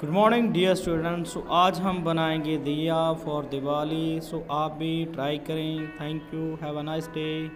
Good morning dear student so आज हम बनाएँगे दिया फॉर दिवाली सो so, आप भी ट्राई करें. Thank you have a nice day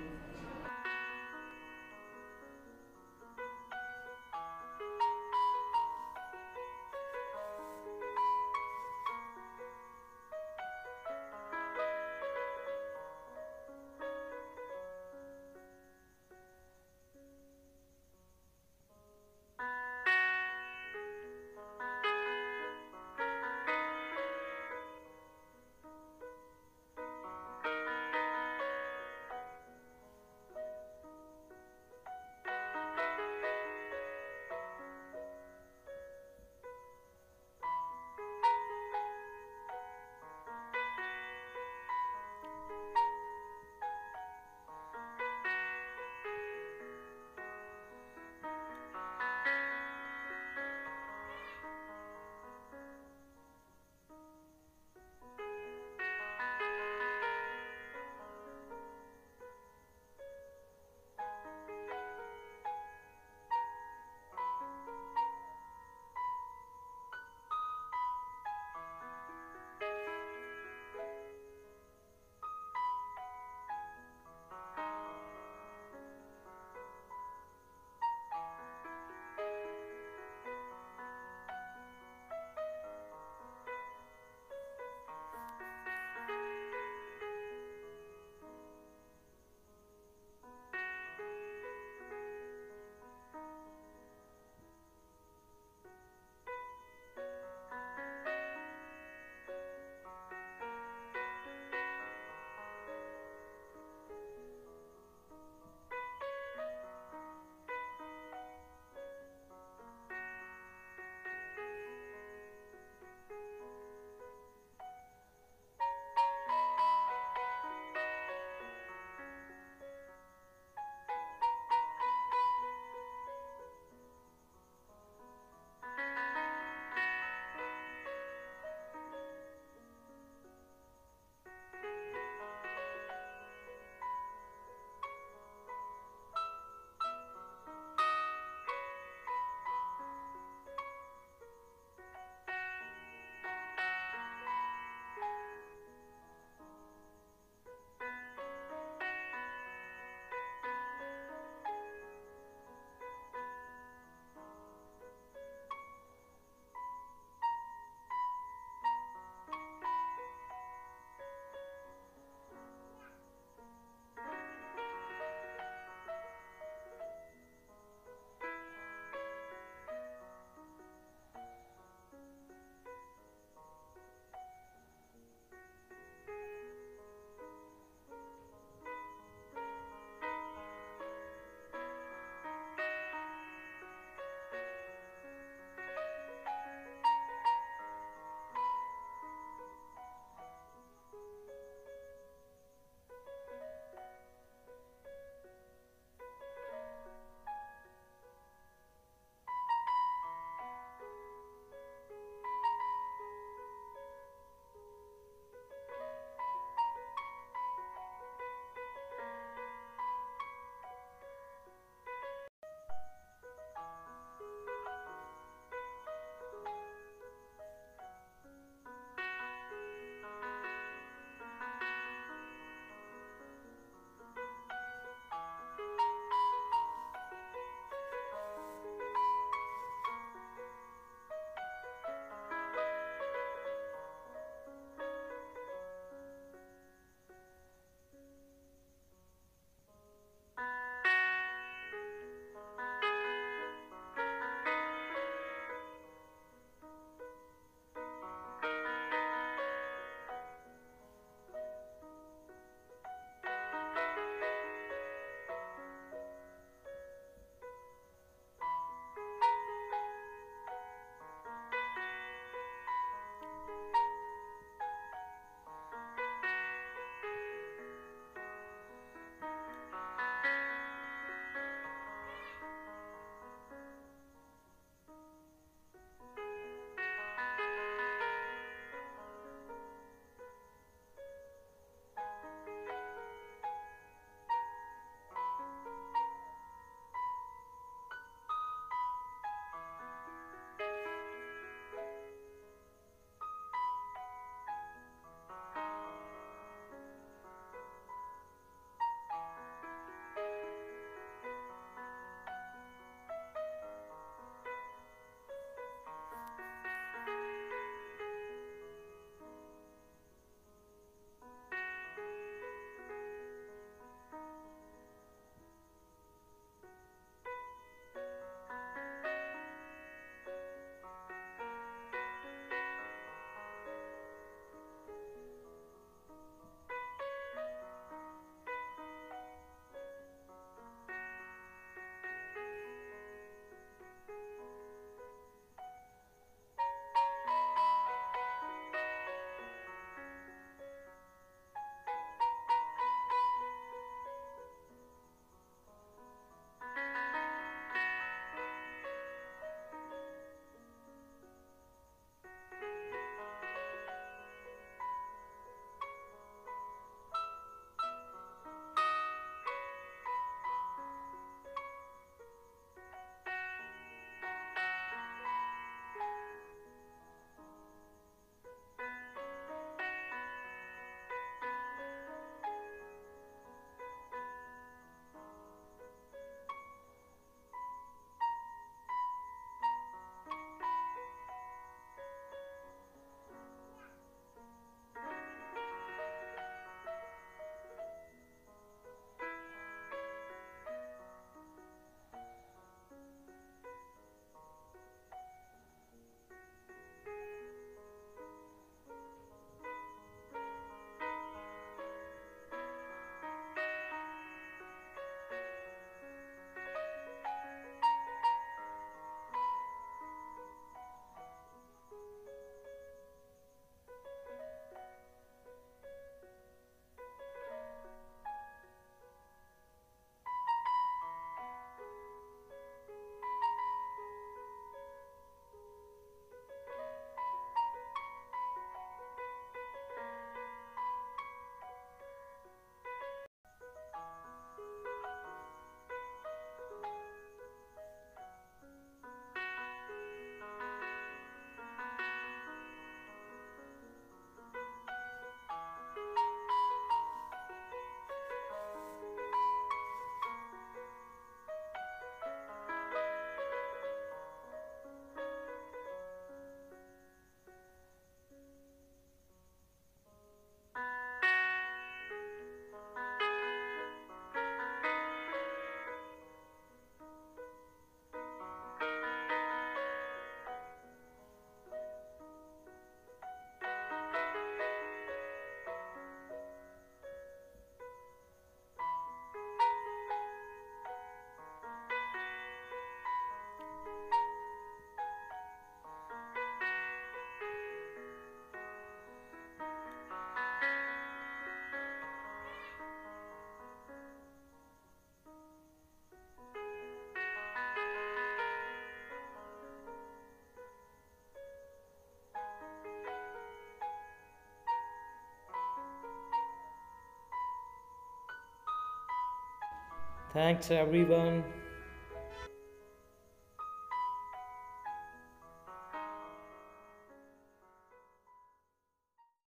Thanks everyone.